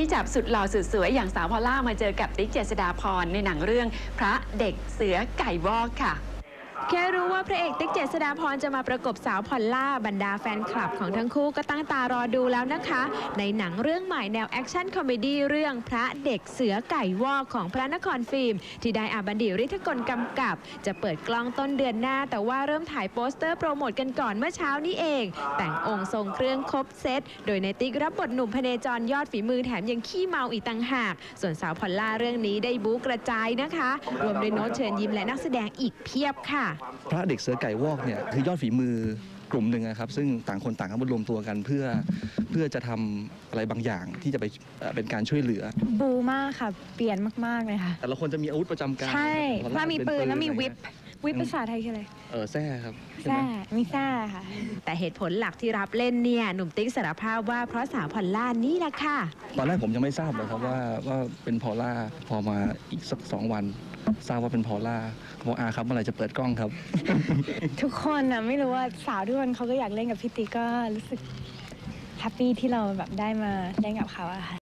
ที่จับสุดหล่อสุดสวยอย่างสาวพอลล่ามาเจอกับติ๊กเจษดาพรในหนังเรื่องพระเด็กเสือไก่วอกค่ะ แค่รู้ว่าพระเอกติ๊กเจษฎาพรจะมาประกบสาวพอลล่าบรรดาแฟนคลับของทั้งคู่ก็ตั้งตารอดูแล้วนะคะ ในหนังเรื่องใหม่แนว action comedy เรื่องพระเด็กเสือไก่วอกของพระนครฟิล์ม ที่ได้อาบัณฑิต ฤทธิ์ถกลกำกับ จะเปิดกล้องต้นเดือนหน้า แต่ว่าเริ่มถ่ายโปสเตอร์โปรโมทกันก่อนเมื่อเช้านี้เอง แต่งองค์ทรงเครื่องครบเซตโดยในติ๊กรับบทหนุ่มพเนจรยอดฝีมือแถมยังขี้เมาอีกต่างหาก ส่วนสาวพอลล่าเรื่องนี้ได้บู๊กระจายนะคะ รวมด้วยโน้ตเชิญยิ้มและนักแสดงอีกเพียบค่ะพระเด็กเสือไก่วอกเนี่ยคือยอดฝีมือกลุ่มหนึ่งนะครับ ซึ่งต่างคนต่างก็มารวมตัวกันเพื่อเพื่อจะทำอะไรบางอย่างที่จะไปเอ่อเป็นการช่วยเหลือ บูมากค่ะ เปลี่ยนมาก ๆ เลยค่ะ แต่ละคนจะมีอาวุธประจำกายใช่พอว่ามีปืนแล้วมีวิปอะไรเงี้ย วิปภาษาไทยคืออะไรเออแส้ครับใช่ไหม แซมีแส้ค่ะ แต่เหตุผลหลักที่รับเล่นเนี่ยหนุ่มติ๊กสารภาพว่าเพราะสาวพอลล่านี่แหละค่ะ ตอนแรกผมยังไม่ทราบเลยครับว่าว่าเป็นพอลล่าพอมาอีกสักสองวัน ทราบว่าเป็นพอลล่าบอกอาครับเมื่อไหร่จะเปิดกล้องครับ ทุกคนนะไม่รู้ว่าสาวทุกคนเขาก็อยากเล่นกับพี่ติ๊กก็รู้สึก happy ที่เราแบบได้มาเล่นกับเขาอะค่ะ